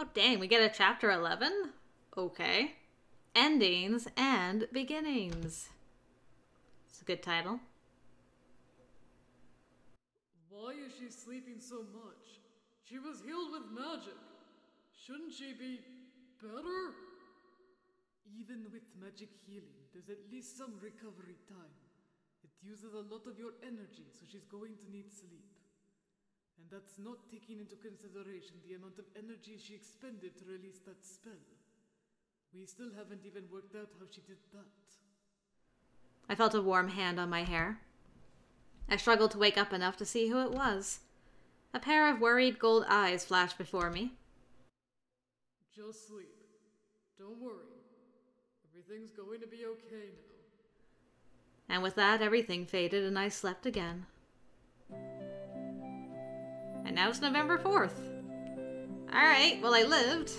Oh, dang, we get a chapter 11? Okay. Endings and Beginnings. It's a good title. Why is she sleeping so much? She was healed with magic. Shouldn't she be better? Even with magic healing, there's at least some recovery time. It uses a lot of your energy, so she's going to need sleep. And that's not taking into consideration the amount of energy she expended to release that spell. We still haven't even worked out how she did that. I felt a warm hand on my hair. I struggled to wake up enough to see who it was. A pair of worried gold eyes flashed before me. Just sleep. Don't worry. Everything's going to be okay now. And with that, everything faded and I slept again. Now it's November 4th. Alright, well, I lived.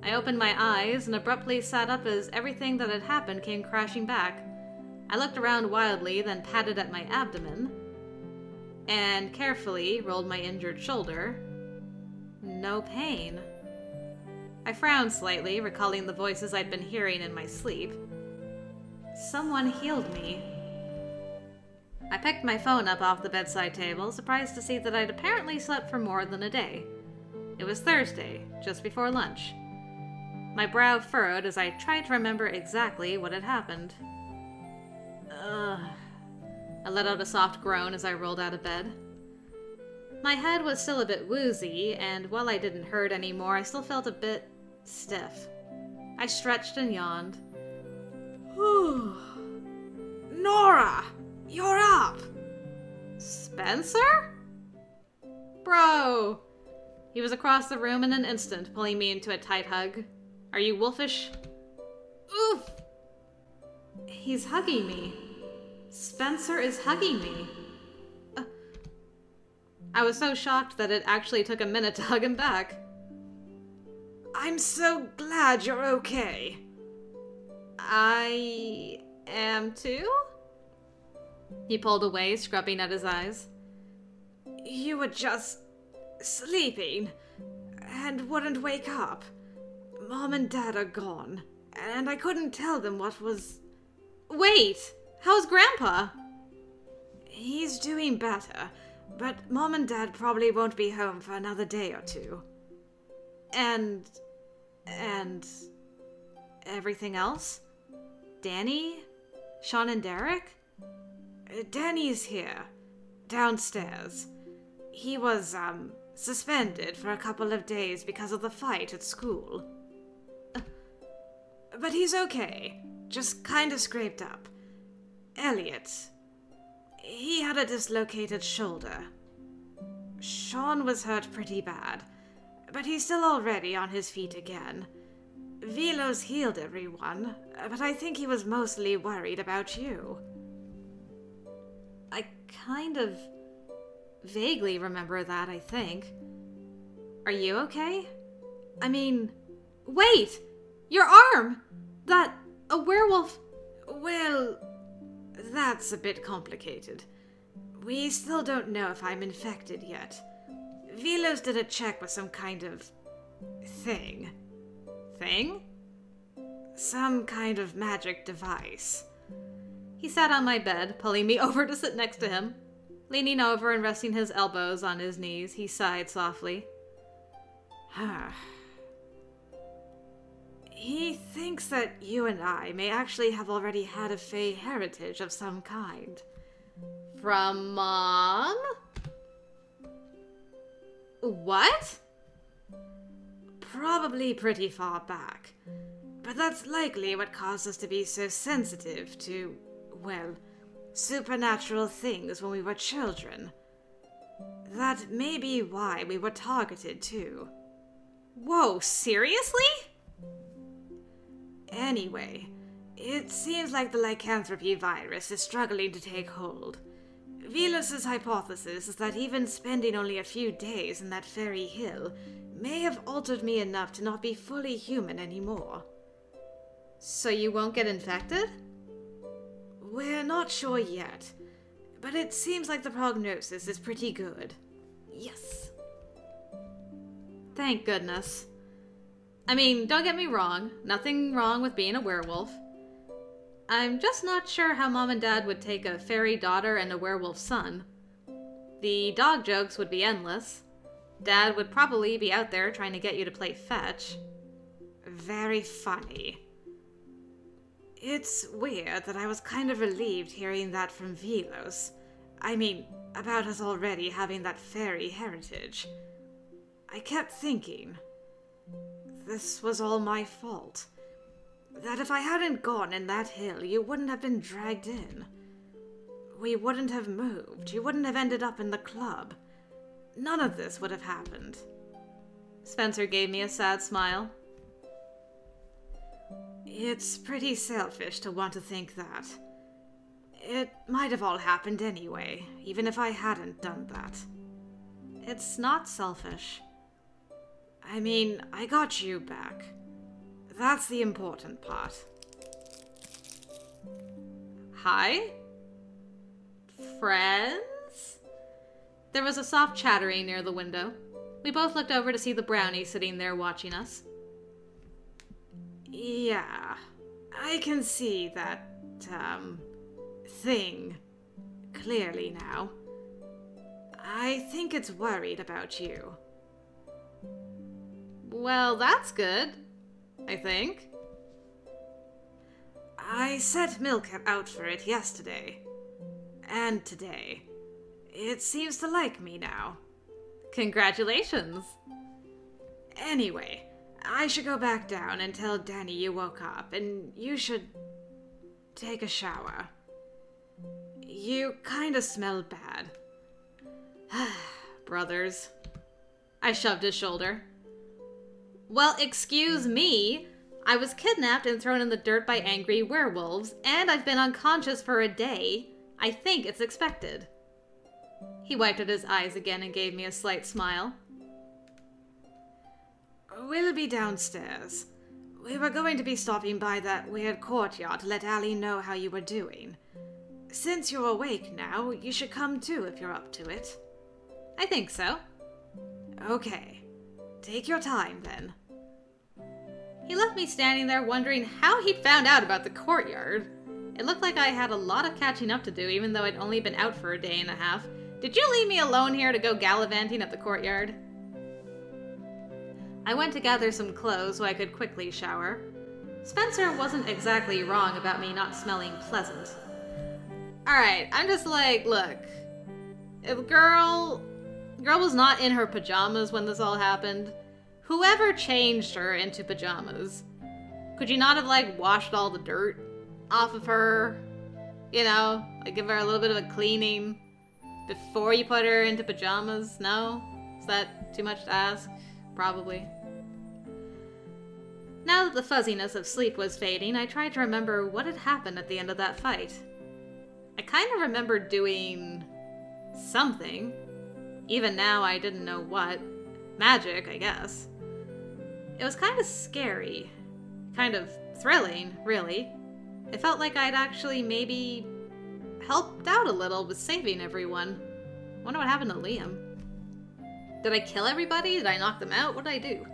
I opened my eyes and abruptly sat up as everything that had happened came crashing back. I looked around wildly, then patted at my abdomen, and carefully rolled my injured shoulder. No pain. I frowned slightly, recalling the voices I'd been hearing in my sleep. Someone healed me. I picked my phone up off the bedside table, surprised to see that I'd apparently slept for more than a day. It was Thursday, just before lunch. My brow furrowed as I tried to remember exactly what had happened. Ugh. I let out a soft groan as I rolled out of bed. My head was still a bit woozy, and while I didn't hurt anymore, I still felt a bit stiff. I stretched and yawned. Whew. Nora! You're up! Spencer? Bro! He was across the room in an instant, pulling me into a tight hug. Are you wolfish? Oof! He's hugging me. Spencer is hugging me. Uh, I was so shocked that it actually took a minute to hug him back. I'm so glad you're okay. I am too? He pulled away, scrubbing at his eyes. You were just sleeping and wouldn't wake up. Mom and Dad are gone, and I couldn't tell them what was. Wait! How's Grandpa? He's doing better, but Mom and Dad probably won't be home for another day or two. And. and. everything else? Danny? Sean and Derek? Danny's here, downstairs. He was, um, suspended for a couple of days because of the fight at school. But he's okay, just kinda scraped up. Elliot. He had a dislocated shoulder. Sean was hurt pretty bad, but he's still already on his feet again. Velos healed everyone, but I think he was mostly worried about you. I kind of vaguely remember that, I think. Are you okay? I mean, wait! Your arm! That. a werewolf. Well, that's a bit complicated. We still don't know if I'm infected yet. Velos did a check with some kind of. thing. Thing? Some kind of magic device. He sat on my bed, pulling me over to sit next to him. Leaning over and resting his elbows on his knees, he sighed softly. he thinks that you and I may actually have already had a Fey heritage of some kind. From Mom? What? Probably pretty far back. But that's likely what caused us to be so sensitive to, well, supernatural things when we were children. That may be why we were targeted, too. Whoa, seriously? Anyway, it seems like the lycanthropy virus is struggling to take hold. Velos's hypothesis is that even spending only a few days in that fairy hill may have altered me enough to not be fully human anymore. So you won't get infected? We're not sure yet, but it seems like the prognosis is pretty good. Yes. thank goodness. I mean, don't get me wrong, nothing wrong with being a werewolf. I'm just not sure how mom and dad would take a fairy daughter and a werewolf son. The dog jokes would be endless. Dad would probably be out there trying to get you to play fetch. Very funny. It's weird that I was kind of relieved hearing that from Velos. I mean, about us already having that fairy heritage. I kept thinking, this was all my fault. That if I hadn't gone in that hill, you wouldn't have been dragged in. We wouldn't have moved. You wouldn't have ended up in the club. None of this would have happened. Spencer gave me a sad smile. It's pretty selfish to want to think that. It might have all happened anyway, even if I hadn't done that. It's not selfish. I mean, I got you back. That's the important part. Hi? Friends? There was a soft chattering near the window. We both looked over to see the brownie sitting there watching us. Yeah, I can see that, um, thing clearly now. I think it's worried about you. Well, that's good. I think. I set milk out for it yesterday. And today. It seems to like me now. Congratulations. Anyway, I should go back down and tell Danny you woke up, and you should take a shower. You kinda smell bad. Brothers. I shoved his shoulder. Well, excuse me. I was kidnapped and thrown in the dirt by angry werewolves, and I've been unconscious for a day. I think it's expected. He wiped at his eyes again and gave me a slight smile. We'll be downstairs. We were going to be stopping by that weird courtyard to let Allie know how you were doing. Since you're awake now, you should come too if you're up to it. I think so. Okay. Take your time then. He left me standing there wondering how he'd found out about the courtyard. It looked like I had a lot of catching up to do, even though I'd only been out for a day and a half. Did you leave me alone here to go gallivanting at the courtyard? I went to gather some clothes so I could quickly shower. Spencer wasn't exactly wrong about me not smelling pleasant. Alright, I'm just like, look. If girl... Girl was not in her pajamas when this all happened. Whoever changed her into pajamas, could you not have, like, washed all the dirt off of her? You know, like give her a little bit of a cleaning before you put her into pajamas? No? Is that too much to ask? Probably. Now that the fuzziness of sleep was fading, I tried to remember what had happened at the end of that fight. I kind of remember doing something. Even now, I didn't know what. Magic, I guess. It was kind of scary. Kind of thrilling, really. It felt like I'd actually maybe helped out a little with saving everyone. Wonder what happened to Liam. Did I kill everybody? Did I knock them out? What did I do?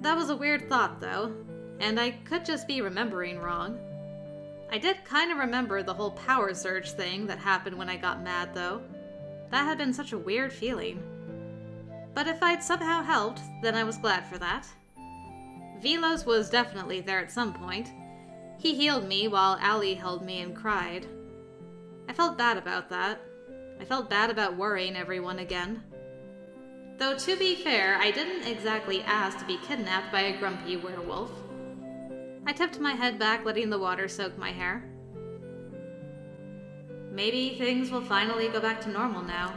That was a weird thought, though, and I could just be remembering wrong. I did kind of remember the whole power surge thing that happened when I got mad, though. That had been such a weird feeling. But if I'd somehow helped, then I was glad for that. Velos was definitely there at some point. He healed me while Allie held me and cried. I felt bad about that. I felt bad about worrying everyone again. Though to be fair, I didn't exactly ask to be kidnapped by a grumpy werewolf. I tipped my head back, letting the water soak my hair. Maybe things will finally go back to normal now.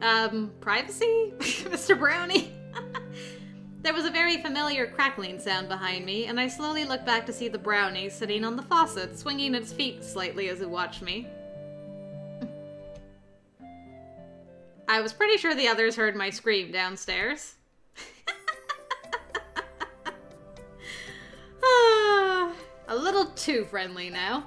Um, privacy? Mr. Brownie? there was a very familiar crackling sound behind me, and I slowly looked back to see the brownie sitting on the faucet, swinging its feet slightly as it watched me. I was pretty sure the others heard my scream downstairs. Ah, a little too friendly now.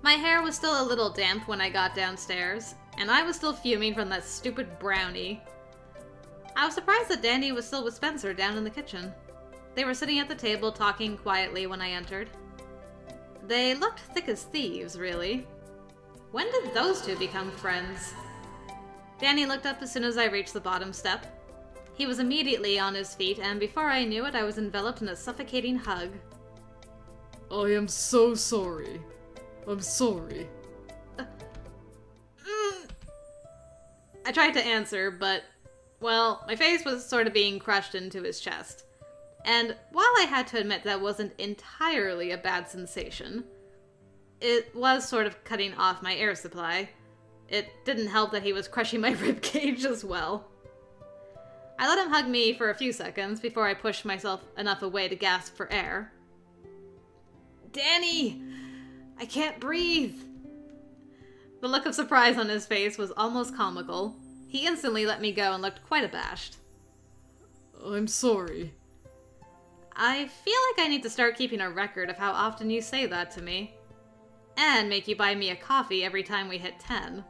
My hair was still a little damp when I got downstairs, and I was still fuming from that stupid brownie. I was surprised that Danny was still with Spencer down in the kitchen. They were sitting at the table talking quietly when I entered. They looked thick as thieves, really. When did those two become friends? Danny looked up as soon as I reached the bottom step. He was immediately on his feet, and before I knew it, I was enveloped in a suffocating hug. I am so sorry. I'm sorry. Uh, mm. I tried to answer, but, well, my face was sort of being crushed into his chest. And while I had to admit that wasn't entirely a bad sensation, it was sort of cutting off my air supply. It didn't help that he was crushing my rib cage as well. I let him hug me for a few seconds before I pushed myself enough away to gasp for air. Danny! I can't breathe! The look of surprise on his face was almost comical. He instantly let me go and looked quite abashed. I'm sorry. I feel like I need to start keeping a record of how often you say that to me. And make you buy me a coffee every time we hit 10.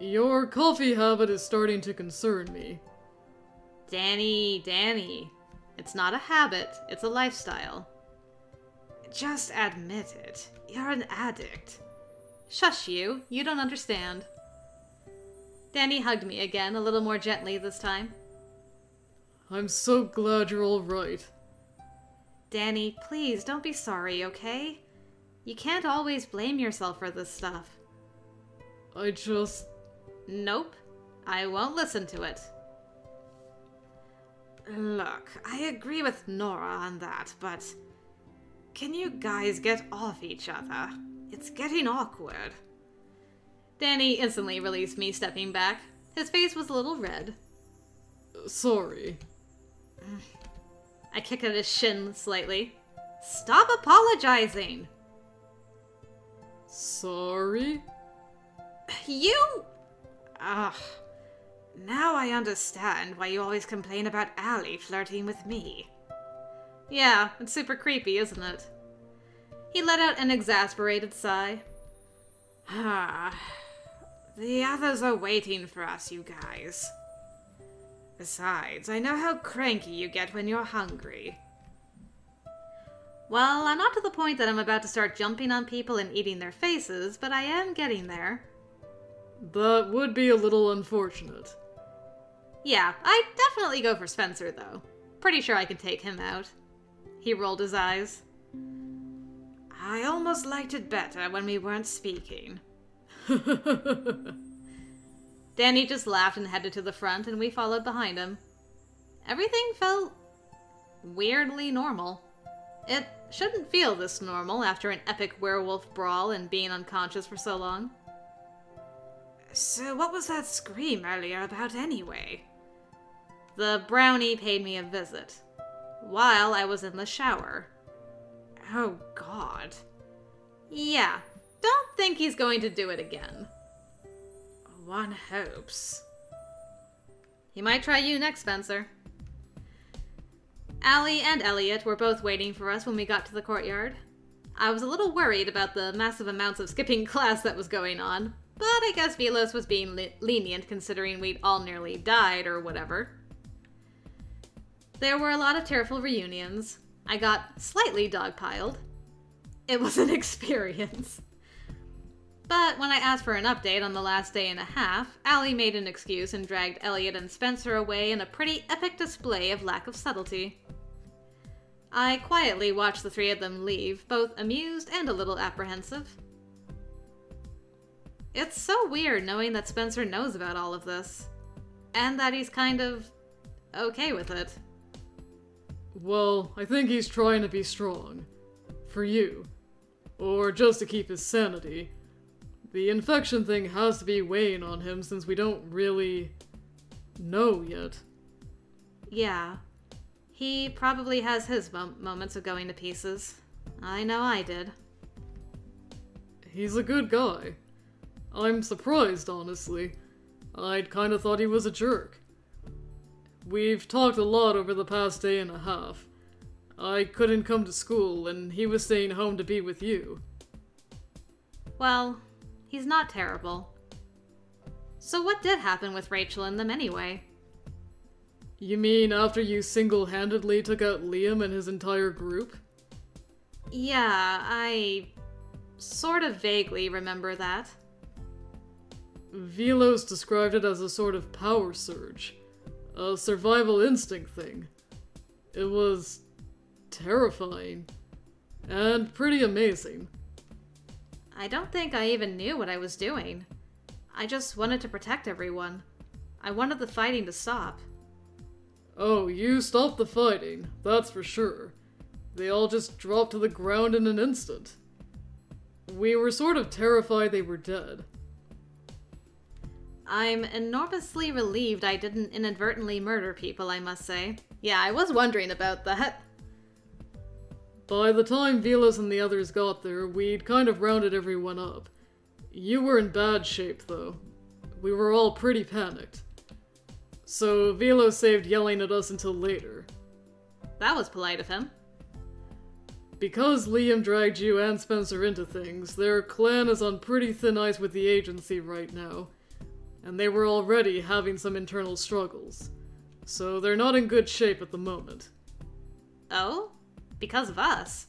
Your coffee habit is starting to concern me. Danny, Danny. It's not a habit, it's a lifestyle. Just admit it. You're an addict. Shush you, you don't understand. Danny hugged me again, a little more gently this time. I'm so glad you're alright. Danny, please don't be sorry, okay? You can't always blame yourself for this stuff. I just. Nope. I won't listen to it. Look, I agree with Nora on that, but. Can you guys get off each other? It's getting awkward. Danny instantly released me, stepping back. His face was a little red. Sorry. I kicked at his shin slightly. Stop apologizing! Sorry? You? Ugh. Now I understand why you always complain about Allie flirting with me. Yeah, it's super creepy, isn't it? He let out an exasperated sigh. Ah, the others are waiting for us, you guys. Besides, I know how cranky you get when you're hungry. Well, I'm not to the point that I'm about to start jumping on people and eating their faces, but I am getting there. That would be a little unfortunate. Yeah, I'd definitely go for Spencer, though. Pretty sure I can take him out. He rolled his eyes. I almost liked it better when we weren't speaking. Danny just laughed and headed to the front, and we followed behind him. Everything felt weirdly normal. It shouldn't feel this normal after an epic werewolf brawl and being unconscious for so long. So, what was that scream earlier about anyway? The brownie paid me a visit while I was in the shower. Oh, God. Yeah, don't think he's going to do it again. One hopes. He might try you next, Spencer. Allie and Elliot were both waiting for us when we got to the courtyard. I was a little worried about the massive amounts of skipping class that was going on, but I guess Velos was being le lenient considering we'd all nearly died or whatever. There were a lot of tearful reunions. I got slightly dogpiled. It was an experience. But when I asked for an update on the last day and a half, Allie made an excuse and dragged Elliot and Spencer away in a pretty epic display of lack of subtlety. I quietly watched the three of them leave, both amused and a little apprehensive. It's so weird knowing that Spencer knows about all of this, and that he's kind of okay with it. Well, I think he's trying to be strong. For you. Or just to keep his sanity. The infection thing has to be weighing on him since we don't really know yet. Yeah. He probably has his mom moments of going to pieces. I know I did. He's a good guy. I'm surprised, honestly. I'd kinda thought he was a jerk. We've talked a lot over the past day and a half. I couldn't come to school, and he was staying home to be with you. Well, He's not terrible. So what did happen with Rachel and them anyway? You mean after you single handedly took out Liam and his entire group? Yeah, I sort of vaguely remember that. Velos described it as a sort of power surge, a survival instinct thing. It was terrifying and pretty amazing. I don't think I even knew what I was doing. I just wanted to protect everyone. I wanted the fighting to stop. Oh, you stopped the fighting, that's for sure. They all just dropped to the ground in an instant. We were sort of terrified they were dead. I'm enormously relieved I didn't inadvertently murder people, I must say. Yeah, I was wondering about that. By the time Velos and the others got there, we'd kind of rounded everyone up. You were in bad shape, though. We were all pretty panicked. So Velos saved yelling at us until later. That was polite of him. Because Liam dragged you and Spencer into things, their clan is on pretty thin ice with the agency right now, and they were already having some internal struggles. So they're not in good shape at the moment. Oh? Because of us?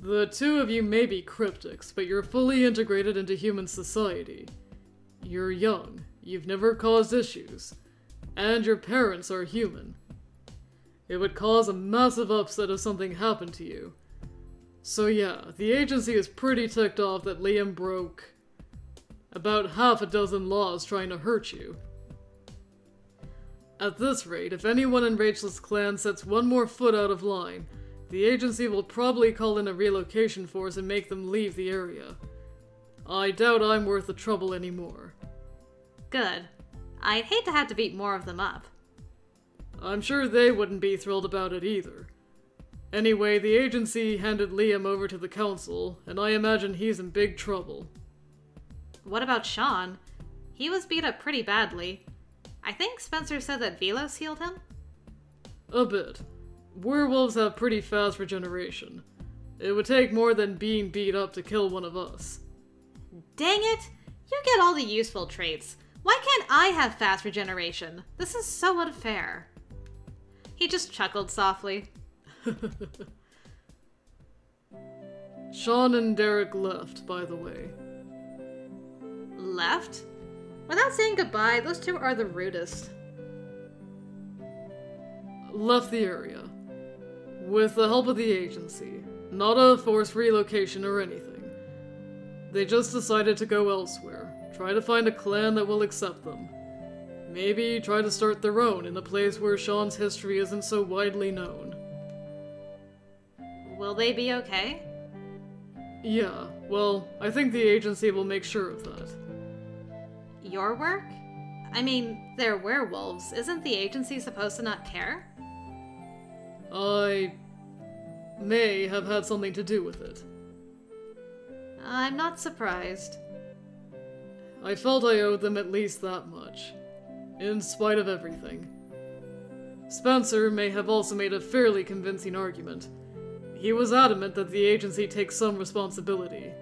The two of you may be cryptics, but you're fully integrated into human society. You're young, you've never caused issues, and your parents are human. It would cause a massive upset if something happened to you. So yeah, the agency is pretty ticked off that Liam broke about half a dozen laws trying to hurt you. At this rate, if anyone in Rachel's clan sets one more foot out of line, the agency will probably call in a relocation force and make them leave the area. I doubt I'm worth the trouble anymore. Good. I'd hate to have to beat more of them up. I'm sure they wouldn't be thrilled about it either. Anyway, the agency handed Liam over to the council, and I imagine he's in big trouble. What about Sean? He was beat up pretty badly. I think Spencer said that Velos healed him? A bit. Werewolves have pretty fast regeneration. It would take more than being beat up to kill one of us. Dang it! You get all the useful traits. Why can't I have fast regeneration? This is so unfair. He just chuckled softly. Sean and Derek left, by the way. Left? Without saying goodbye, those two are the rudest. Left the area. With the help of the agency. Not a forced relocation or anything. They just decided to go elsewhere. Try to find a clan that will accept them. Maybe try to start their own in a place where Sean's history isn't so widely known. Will they be okay? Yeah, well, I think the agency will make sure of that. Your work? I mean, they're werewolves. Isn't the agency supposed to not care? I may have had something to do with it. I'm not surprised. I felt I owed them at least that much, in spite of everything. Spencer may have also made a fairly convincing argument. He was adamant that the agency takes some responsibility,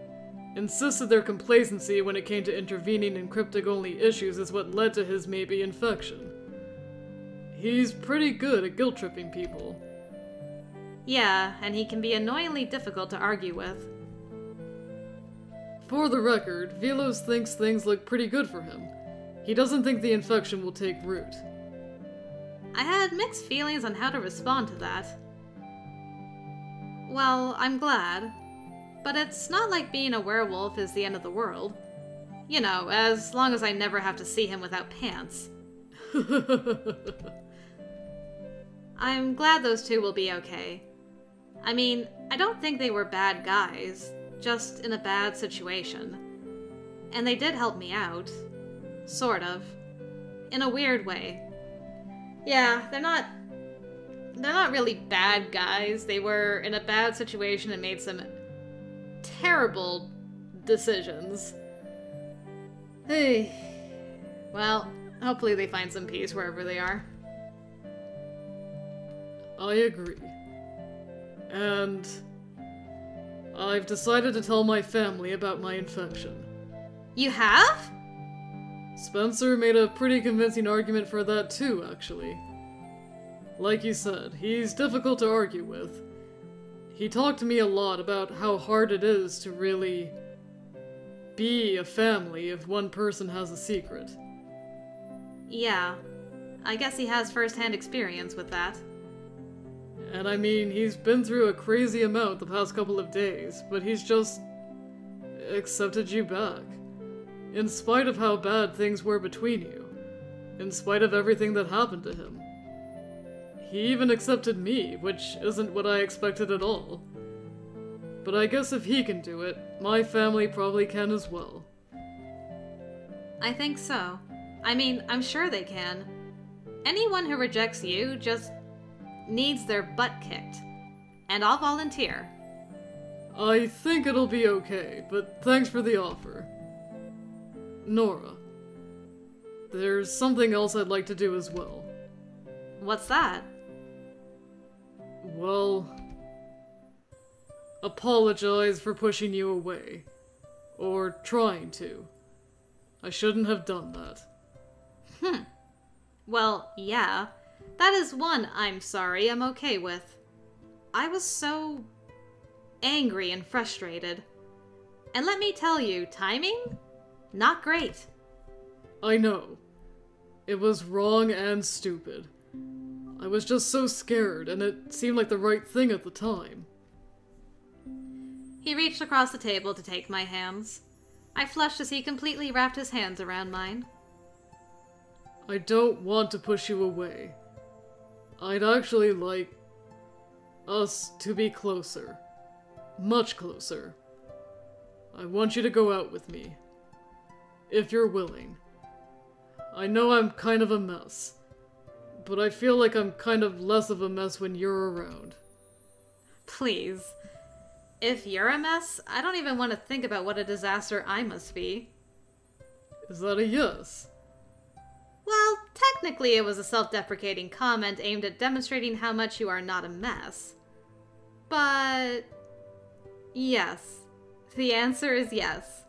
insisted their complacency when it came to intervening in cryptic only issues is what led to his maybe infection. He's pretty good at guilt tripping people. Yeah, and he can be annoyingly difficult to argue with. For the record, Velos thinks things look pretty good for him. He doesn't think the infection will take root. I had mixed feelings on how to respond to that. Well, I'm glad. But it's not like being a werewolf is the end of the world. You know, as long as I never have to see him without pants. I'm glad those two will be okay. I mean, I don't think they were bad guys, just in a bad situation. And they did help me out. Sort of. In a weird way. Yeah, they're not. They're not really bad guys. They were in a bad situation and made some terrible decisions. Hey. Well, hopefully they find some peace wherever they are. I agree. And I've decided to tell my family about my infection. You have? Spencer made a pretty convincing argument for that too, actually. Like you said, he's difficult to argue with. He talked to me a lot about how hard it is to really be a family if one person has a secret. Yeah. I guess he has first-hand experience with that. And I mean, he's been through a crazy amount the past couple of days, but he's just accepted you back. In spite of how bad things were between you. In spite of everything that happened to him. He even accepted me, which isn't what I expected at all. But I guess if he can do it, my family probably can as well. I think so. I mean, I'm sure they can. Anyone who rejects you just needs their butt kicked. And I'll volunteer. I think it'll be okay, but thanks for the offer. Nora. There's something else I'd like to do as well. What's that? Well, apologize for pushing you away. Or trying to. I shouldn't have done that. Hmm. Well, yeah. That is one I'm sorry I'm okay with. I was so angry and frustrated. And let me tell you, timing? Not great. I know. It was wrong and stupid. I was just so scared, and it seemed like the right thing at the time. He reached across the table to take my hands. I flushed as he completely wrapped his hands around mine. I don't want to push you away. I'd actually like us to be closer. Much closer. I want you to go out with me. If you're willing. I know I'm kind of a mess, but I feel like I'm kind of less of a mess when you're around. Please. If you're a mess, I don't even want to think about what a disaster I must be. Is that a yes? Well, technically it was a self-deprecating comment aimed at demonstrating how much you are not a mess. But... Yes. The answer is yes.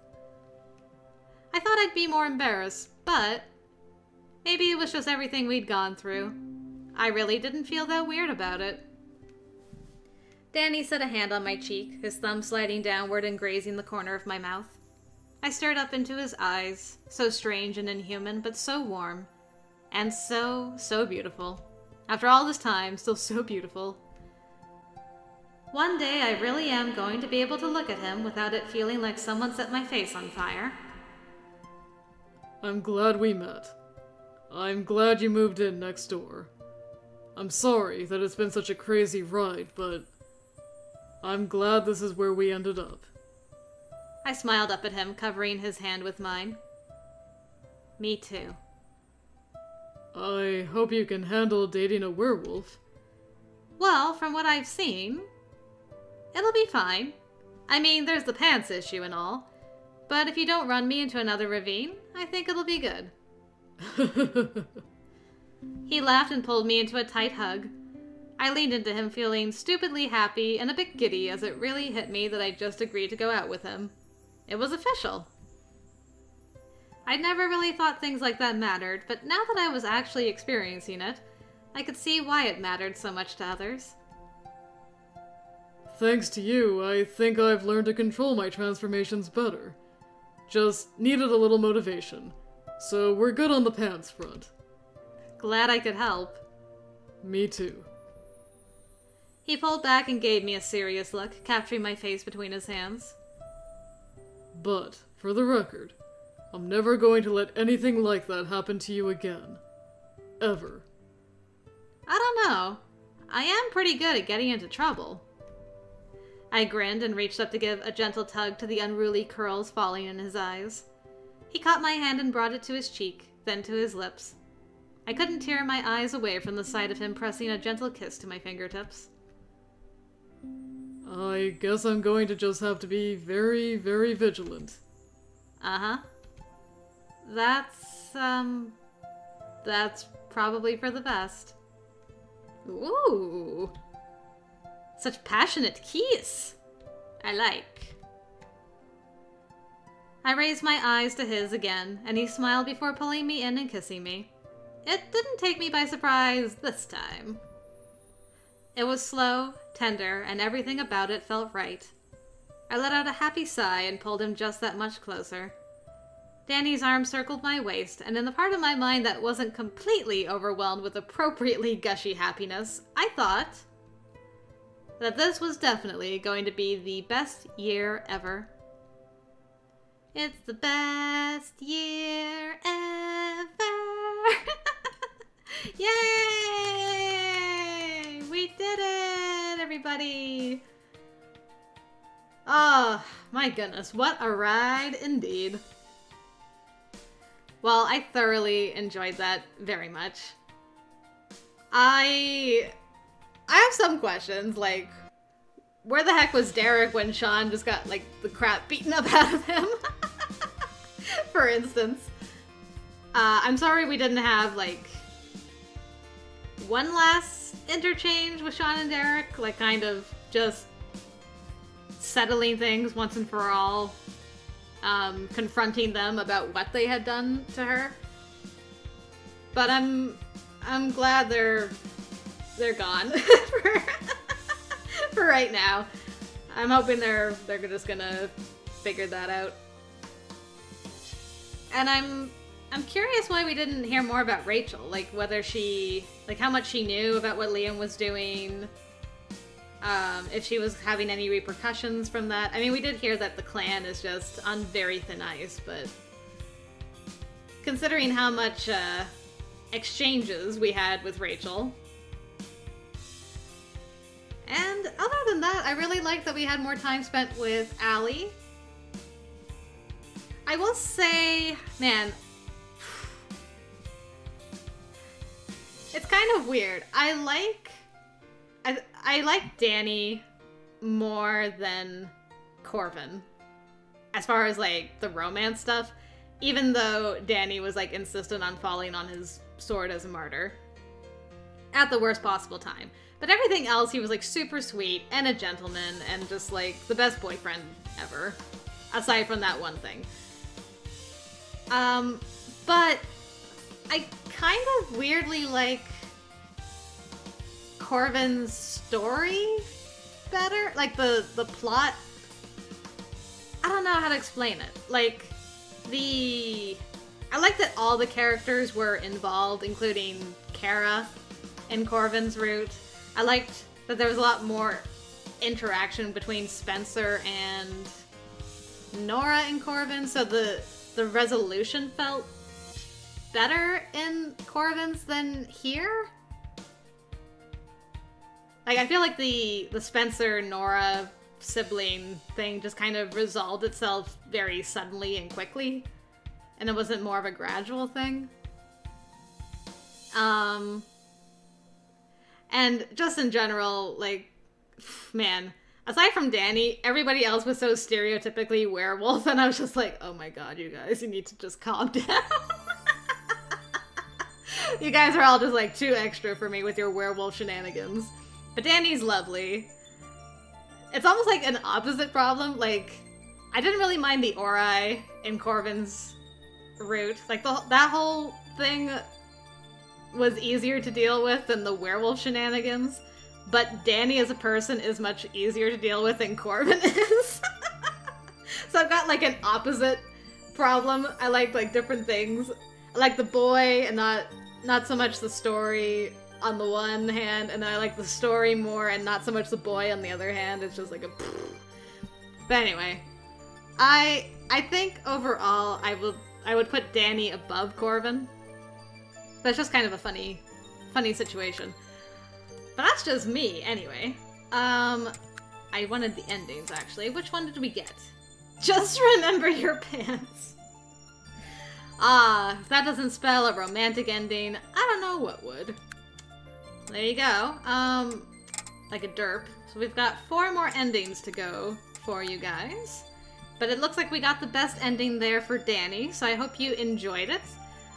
I thought I'd be more embarrassed, but... Maybe it was just everything we'd gone through. I really didn't feel that weird about it. Danny set a hand on my cheek, his thumb sliding downward and grazing the corner of my mouth. I stared up into his eyes, so strange and inhuman, but so warm. And so, so beautiful. After all this time, still so beautiful. One day I really am going to be able to look at him without it feeling like someone set my face on fire. I'm glad we met. I'm glad you moved in next door. I'm sorry that it's been such a crazy ride, but I'm glad this is where we ended up. I smiled up at him, covering his hand with mine. Me too. I hope you can handle dating a werewolf. Well, from what I've seen, it'll be fine. I mean, there's the pants issue and all. But if you don't run me into another ravine, I think it'll be good. he laughed and pulled me into a tight hug. I leaned into him feeling stupidly happy and a bit giddy as it really hit me that I just agreed to go out with him. It was official. I'd never really thought things like that mattered, but now that I was actually experiencing it, I could see why it mattered so much to others. Thanks to you, I think I've learned to control my transformations better. Just needed a little motivation. So we're good on the pants front. Glad I could help. Me too. He pulled back and gave me a serious look, capturing my face between his hands. But, for the record, I'm never going to let anything like that happen to you again. Ever. I don't know. I am pretty good at getting into trouble. I grinned and reached up to give a gentle tug to the unruly curls falling in his eyes. He caught my hand and brought it to his cheek, then to his lips. I couldn't tear my eyes away from the sight of him pressing a gentle kiss to my fingertips. I guess I'm going to just have to be very, very vigilant. Uh-huh. That's, um... That's probably for the best. Ooh! Such passionate kiss! I like. I raised my eyes to his again, and he smiled before pulling me in and kissing me. It didn't take me by surprise this time. It was slow, tender, and everything about it felt right. I let out a happy sigh and pulled him just that much closer. Danny's arm circled my waist, and in the part of my mind that wasn't completely overwhelmed with appropriately gushy happiness, I thought that this was definitely going to be the best year ever. It's the best year ever! Yay! We did it, everybody! Oh, my goodness, what a ride indeed. Well, I thoroughly enjoyed that very much. I I have some questions, like where the heck was Derek when Sean just got like the crap beaten up out of him? For instance. Uh, I'm sorry we didn't have like one last interchange with Sean and Derek, like kind of just settling things once and for all um, confronting them about what they had done to her. But I'm I'm glad they're they're gone for, for right now. I'm hoping they're they're just gonna figure that out. And I'm I'm curious why we didn't hear more about Rachel, like whether she like how much she knew about what Liam was doing, um, if she was having any repercussions from that. I mean, we did hear that the clan is just on very thin ice, but considering how much uh, exchanges we had with Rachel. And other than that, I really like that we had more time spent with Allie. I will say, man, it's kind of weird. I like I I like Danny more than Corvin as far as like the romance stuff even though Danny was like insistent on falling on his sword as a martyr at the worst possible time. But everything else, he was like super sweet and a gentleman and just like the best boyfriend ever, aside from that one thing. Um, but I kind of weirdly like Corvin's story better. Like the the plot. I don't know how to explain it. Like the I like that all the characters were involved, including Kara in Corvin's route. I liked that there was a lot more interaction between Spencer and Nora and Corvin, so the the resolution felt better in Corvin's than here. Like I feel like the the Spencer Nora sibling thing just kind of resolved itself very suddenly and quickly, and it wasn't more of a gradual thing. Um, and just in general, like, man, aside from Danny, everybody else was so stereotypically werewolf, and I was just like, oh my god, you guys, you need to just calm down. you guys are all just like too extra for me with your werewolf shenanigans. But Danny's lovely. It's almost like an opposite problem. Like, I didn't really mind the Ori in Corvin's route. Like, the, that whole thing was easier to deal with than the werewolf shenanigans. But Danny as a person is much easier to deal with than Corvin is. so I've got like an opposite problem. I like like different things. I like the boy and not not so much the story on the one hand, and then I like the story more and not so much the boy on the other hand. It's just like a. But anyway, I I think overall I will I would put Danny above Corvin. That's just kind of a funny funny situation. But that's just me anyway. Um, I wanted the endings actually. Which one did we get? Just remember your pants. Ah, if that doesn't spell a romantic ending, I don't know what would. There you go. Um, like a derp. So we've got four more endings to go for you guys. But it looks like we got the best ending there for Danny, so I hope you enjoyed it.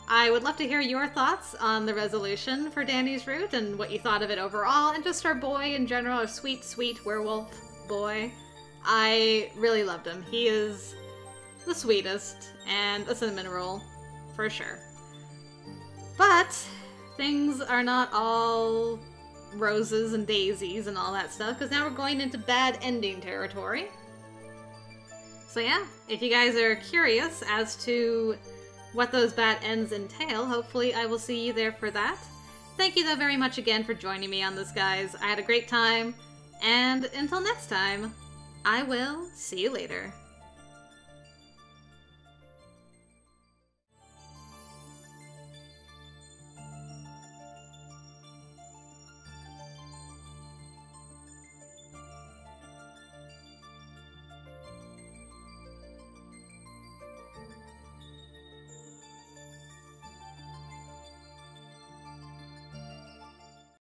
I would love to hear your thoughts on the resolution for Danny's route and what you thought of it overall, and just our boy in general, our sweet, sweet werewolf boy. I really loved him. He is the sweetest, and a cinnamon roll, for sure. But things are not all roses and daisies and all that stuff, because now we're going into bad ending territory. So yeah, if you guys are curious as to what those bad ends entail, hopefully I will see you there for that. Thank you though very much again for joining me on this, guys. I had a great time, and until next time, I will see you later.